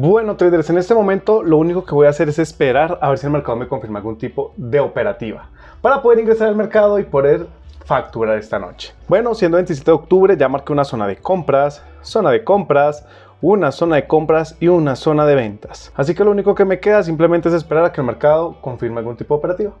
Bueno traders, en este momento lo único que voy a hacer es esperar a ver si el mercado me confirma algún tipo de operativa para poder ingresar al mercado y poder facturar esta noche. Bueno, siendo 27 de octubre ya marqué una zona de compras, zona de compras, una zona de compras y una zona de ventas. Así que lo único que me queda simplemente es esperar a que el mercado confirme algún tipo de operativa.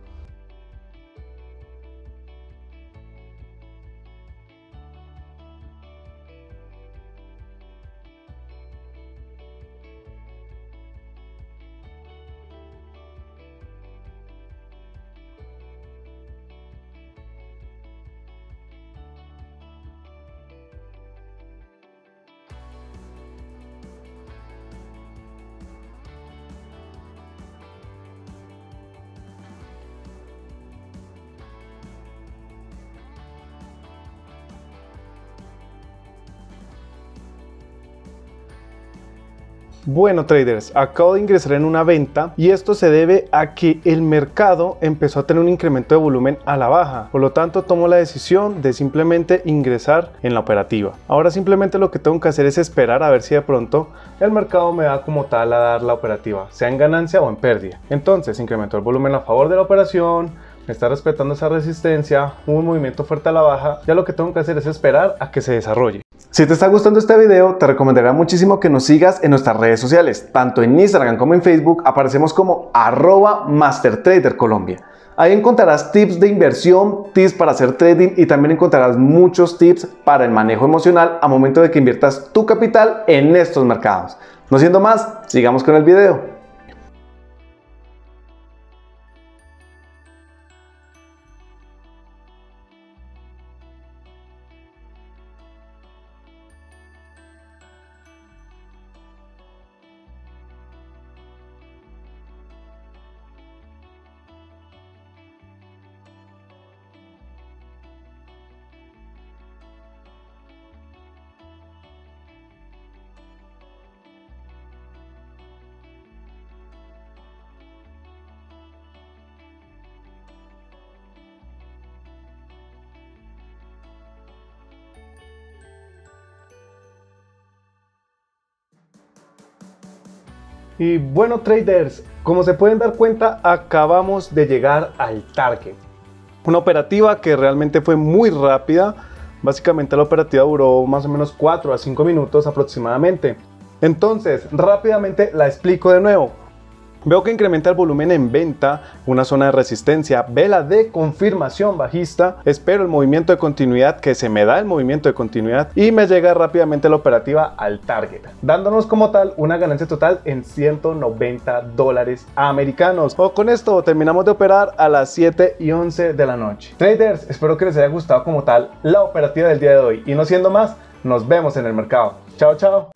Bueno traders, acabo de ingresar en una venta y esto se debe a que el mercado empezó a tener un incremento de volumen a la baja. Por lo tanto tomo la decisión de simplemente ingresar en la operativa. Ahora simplemente lo que tengo que hacer es esperar a ver si de pronto el mercado me da como tal a dar la operativa, sea en ganancia o en pérdida. Entonces incrementó el volumen a favor de la operación, está respetando esa resistencia, un movimiento fuerte a la baja, ya lo que tengo que hacer es esperar a que se desarrolle. Si te está gustando este video, te recomendaría muchísimo que nos sigas en nuestras redes sociales. Tanto en Instagram como en Facebook aparecemos como arroba Colombia. Ahí encontrarás tips de inversión, tips para hacer trading y también encontrarás muchos tips para el manejo emocional a momento de que inviertas tu capital en estos mercados. No siendo más, sigamos con el video. Y bueno traders, como se pueden dar cuenta, acabamos de llegar al target. Una operativa que realmente fue muy rápida. Básicamente la operativa duró más o menos 4 a 5 minutos aproximadamente. Entonces, rápidamente la explico de nuevo. Veo que incrementa el volumen en venta, una zona de resistencia, vela de confirmación bajista, espero el movimiento de continuidad, que se me da el movimiento de continuidad y me llega rápidamente la operativa al target, dándonos como tal una ganancia total en 190 dólares americanos. O con esto terminamos de operar a las 7 y 11 de la noche. Traders, espero que les haya gustado como tal la operativa del día de hoy y no siendo más, nos vemos en el mercado. Chao, chao.